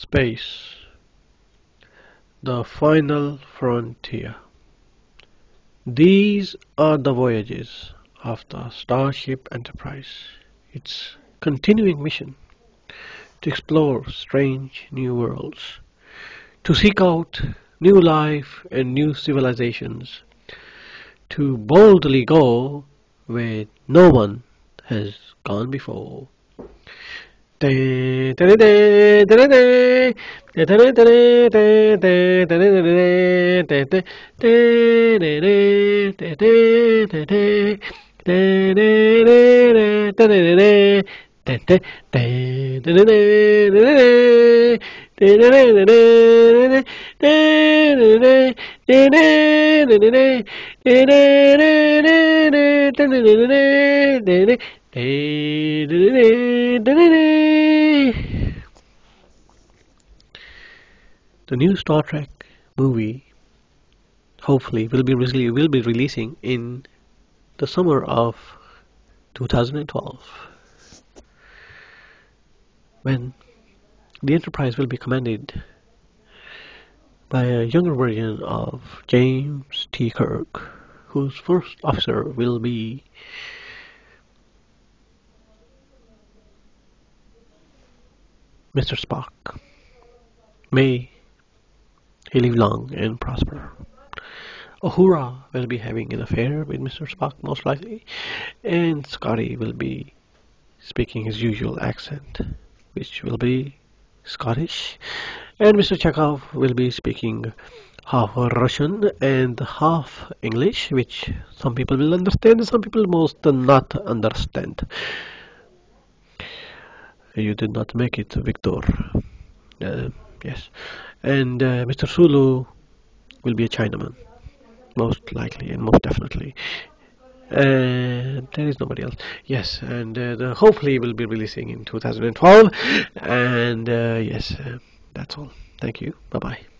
Space The Final Frontier These are the voyages of the Starship Enterprise. Its continuing mission to explore strange new worlds, to seek out new life and new civilizations, to boldly go where no one has gone before. で、てれでー、てれでー、てれてれてて、てれれれてて、てれれてて、てて、てれれれてれれれ、てて、てれれれれれ、てれれれれれ、てれれ、てれれれれ、てれれれれ、てれれれれ、てれれ、Eh, the new Star Trek movie hopefully will be will be releasing in the summer of 2012 when the Enterprise will be commanded by a younger version of James T. Kirk whose first officer will be Mr. Spock. May he live long and prosper. Uhura will be having an affair with Mr. Spock, most likely, and Scotty will be speaking his usual accent, which will be Scottish, and Mr. Chekov will be speaking half Russian and half English, which some people will understand, and some people most not understand. You did not make it, Victor. Uh, yes. And uh, Mr. Sulu will be a Chinaman. Most likely and most definitely. And there is nobody else. Yes and uh, the, hopefully will be releasing in 2012 and uh, yes uh, that's all. Thank you. Bye bye